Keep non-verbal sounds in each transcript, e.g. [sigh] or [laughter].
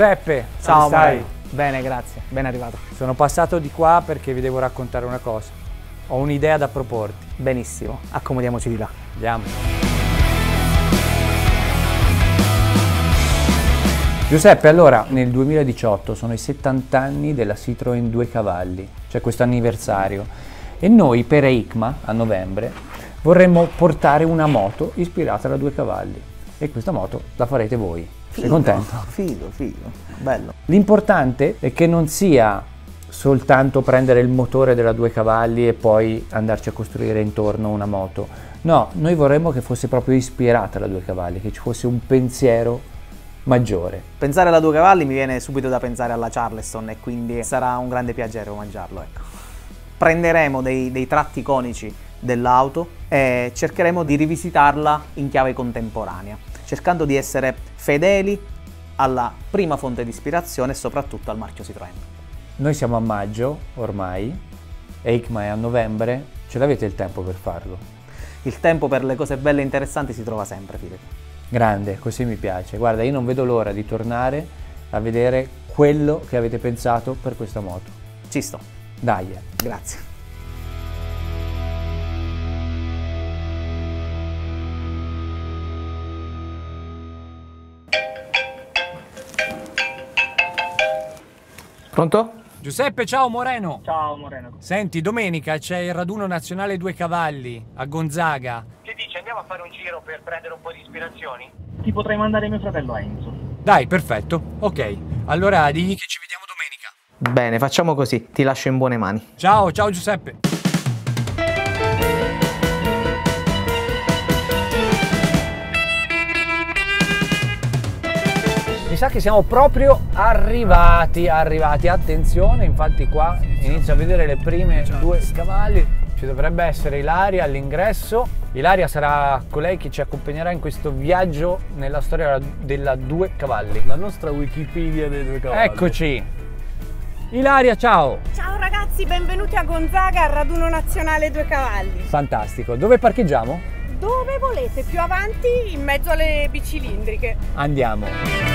Giuseppe, Ciao, stai? Bene, grazie. Ben arrivato. Sono passato di qua perché vi devo raccontare una cosa. Ho un'idea da proporti. Benissimo. Accomodiamoci di là. Andiamo. Giuseppe, allora nel 2018 sono i 70 anni della Citroën Due Cavalli, cioè questo anniversario, e noi per EICMA a novembre vorremmo portare una moto ispirata da Due Cavalli e questa moto la farete voi. Sei contento? Figo, figo. Bello. L'importante è che non sia soltanto prendere il motore della due cavalli e poi andarci a costruire intorno una moto. No, noi vorremmo che fosse proprio ispirata alla due cavalli, che ci fosse un pensiero maggiore. Pensare alla due cavalli mi viene subito da pensare alla Charleston e quindi sarà un grande piacere omaggiarlo, ecco. Prenderemo dei, dei tratti iconici dell'auto e cercheremo di rivisitarla in chiave contemporanea, cercando di essere fedeli alla prima fonte di ispirazione e soprattutto al marchio Citroën. Noi siamo a maggio ormai, EICMA è a novembre, ce l'avete il tempo per farlo? Il tempo per le cose belle e interessanti si trova sempre, fidati. Grande, così mi piace. Guarda, io non vedo l'ora di tornare a vedere quello che avete pensato per questa moto. Ci sto. Dai. eh. Grazie. Pronto? Giuseppe, ciao Moreno. Ciao Moreno. Senti, domenica c'è il raduno nazionale Due Cavalli a Gonzaga. Andiamo a fare un giro per prendere un po' di ispirazioni? Ti potrei mandare mio fratello Enzo. Dai, perfetto. Ok. Allora digli che ci vediamo domenica. Bene, facciamo così, ti lascio in buone mani. Ciao, ciao Giuseppe. Mi sa che siamo proprio arrivati, arrivati. Attenzione, infatti qua inizio a vedere le prime due cavalli. Ci dovrebbe essere Ilaria all'ingresso. Ilaria sarà colei che ci accompagnerà in questo viaggio nella storia della Due Cavalli. La nostra Wikipedia dei due cavalli. Eccoci. Ilaria, ciao. Ciao ragazzi, benvenuti a Gonzaga al raduno nazionale Due Cavalli. Fantastico. Dove parcheggiamo? Dove volete, più avanti in mezzo alle bicilindriche. Andiamo.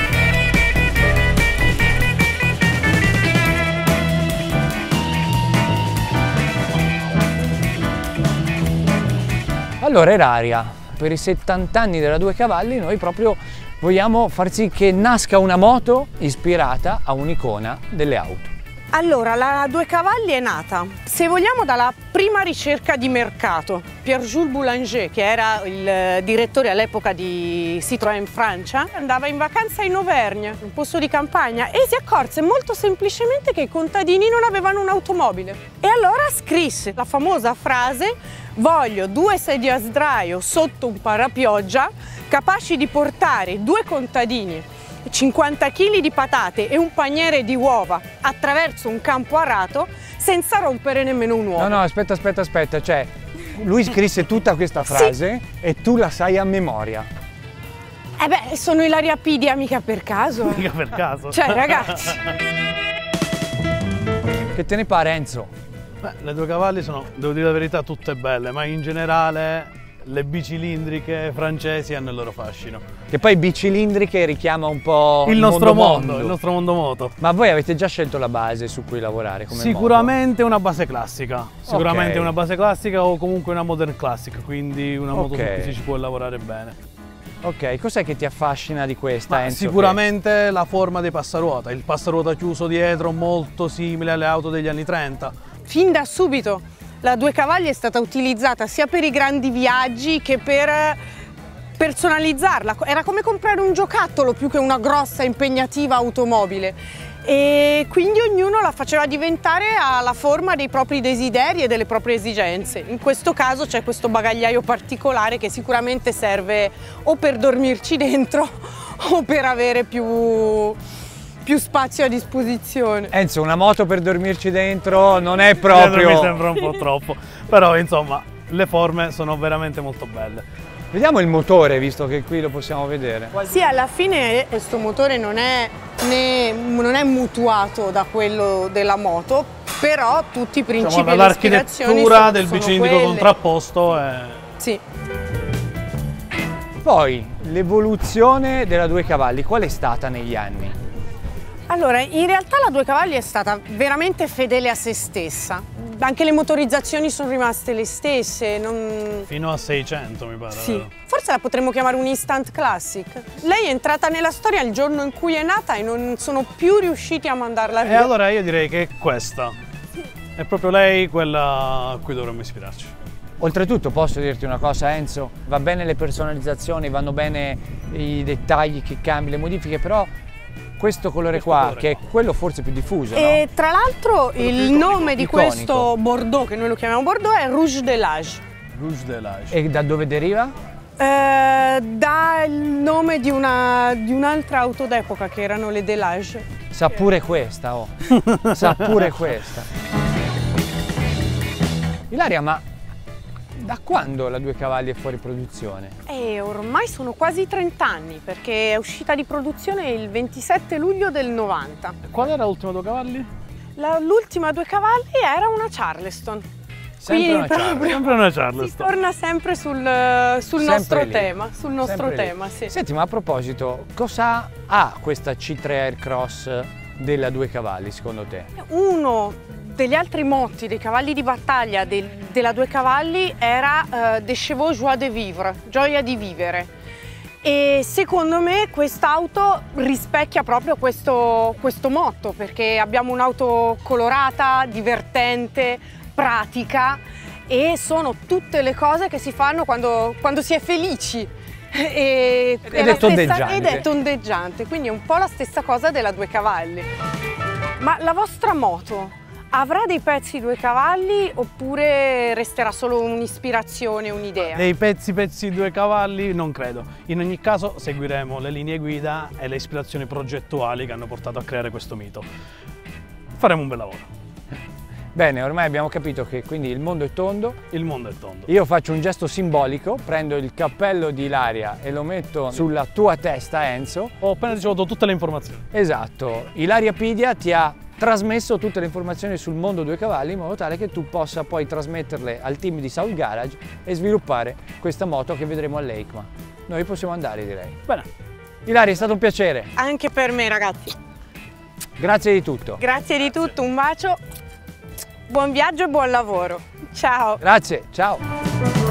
Allora Eraria, per i 70 anni della Due Cavalli noi proprio vogliamo far sì che nasca una moto ispirata a un'icona delle auto. Allora, la Due Cavalli è nata, se vogliamo, dalla prima ricerca di mercato. Pierre-Jules Boulanger, che era il eh, direttore all'epoca di Citroën Francia, andava in vacanza in Auvergne, un posto di campagna, e si accorse molto semplicemente che i contadini non avevano un'automobile. E allora scrisse la famosa frase voglio due sedie a sdraio sotto un parapioggia capaci di portare due contadini 50 kg di patate e un paniere di uova attraverso un campo arato senza rompere nemmeno un uovo. No, no, aspetta, aspetta, aspetta, cioè lui scrisse tutta questa frase e tu la sai a memoria. Eh beh, sono Ilaria Pidia, mica per caso. Mica per caso. Cioè, ragazzi, Che te ne pare Enzo? Beh, le due cavalli sono, devo dire la verità, tutte belle, ma in generale le bicilindriche francesi hanno il loro fascino. Che poi bicilindriche richiama un po' Il nostro mondo, mondo. il nostro mondo moto. Ma voi avete già scelto la base su cui lavorare come Sicuramente una base classica, sicuramente Ok. una base classica o comunque una modern classic, quindi una moto Ok. su cui si può lavorare bene. Ok, cos'è che ti affascina di questa Enzo? sicuramente la forma dei passaruota, il passaruota chiuso dietro molto simile alle auto degli anni 30. fin da subito la Due Cavalli è stata utilizzata sia per i grandi viaggi che per eh, personalizzarla. Era come comprare un giocattolo più che una grossa impegnativa automobile. E quindi ognuno la faceva diventare alla forma dei propri desideri e delle proprie esigenze. In questo caso c'è questo bagagliaio particolare che sicuramente serve o per dormirci [laughs] dentro o per avere più, più spazio a disposizione. Enzo, una moto per dormirci dentro non è [laughs] Dietro Mi proprio... sembra un po' [laughs] troppo, però insomma le forme sono veramente molto belle. Vediamo il motore, visto che qui lo possiamo vedere. Sì, alla fine questo motore non è, né- non è mutuato da quello della moto, però tutti i principi Diciamo, le ispirazioni l'architettura del bicilindrico contrapposto è... Sì. Poi, l'evoluzione della due cavalli, qual è stata negli anni? Allora, in realtà la Due Cavalli è stata veramente fedele a se stessa. Anche le motorizzazioni sono rimaste le stesse. non- fino a 600 mi pare. Sì. vero? Forse la potremmo chiamare un instant classic. Lei è entrata nella storia il giorno in cui è nata e non sono più riusciti a mandarla E via. allora io direi che è questa. È proprio lei quella a cui dovremmo ispirarci. Oltretutto posso dirti una cosa Enzo, va bene le personalizzazioni, vanno bene i dettagli che cambi, le modifiche, però questo colore Questo qua, colore che qua. è quello forse più diffuso, E tra l'altro il nome di iconico. questo Bordeaux, che noi lo chiamiamo Bordeaux, è Rouge de l'Age. Rouge de l'Age. no? E da dove deriva? Eh, il nome di, una- di un'altra auto d'epoca che erano le Delage. Sa pure questa, oh. Sa pure questa. [laughs] Ilaria, ma da quando la Due Cavalli è fuori produzione? E ormai sono quasi 30 anni perché è uscita di produzione il 27 luglio del 90. Qual era l'ultimo due cavalli? La- l'ultima due cavalli era una Charleston. Sempre Quindi una proprio- Charleston. Sempre una Si Charleston. torna sempre sul, sul Sempre nostro lì. tema, sul nostro Sempre lì. tema, sì. Senti, ma a proposito, cosa ha questa C3 Aircross della Due Cavalli secondo te? Uno degli altri motti dei cavalli di battaglia del- della Due Cavalli era eh, Des Chevaux Joie de Vivre, gioia di vivere. E secondo me quest'auto rispecchia proprio questo, questo motto perché abbiamo un'auto colorata, divertente, pratica e sono tutte le cose che si fanno quando, quando si è felici. [laughs] E, Ed è è stessa- ed è tondeggiante, quindi è un po' la stessa cosa della Due Cavalli. Ma la vostra moto avrà dei pezzi due cavalli oppure resterà solo un'ispirazione, un'idea? Dei pezzi pezzi due cavalli non credo. In ogni caso seguiremo le linee guida e le ispirazioni progettuali che hanno portato a creare questo mito. Faremo un bel lavoro. Bene, ormai abbiamo capito che quindi il mondo è tondo. Il mondo è tondo. Io faccio un gesto simbolico, prendo il cappello di Ilaria e lo metto sulla tua testa, Enzo. Ho appena ricevuto tutte le informazioni. Esatto, Ilaria Pidia ti ha trasmesso tutte le informazioni sul mondo due cavalli in modo tale che tu possa poi trasmetterle al team di Soul Garage e sviluppare questa moto che vedremo all'EICMA. Noi possiamo andare direi. Bene. Ilaria è stato un piacere, Anche per me ragazzi. grazie di tutto. Grazie di tutto, un bacio, buon viaggio e buon lavoro. Ciao! Grazie, ciao.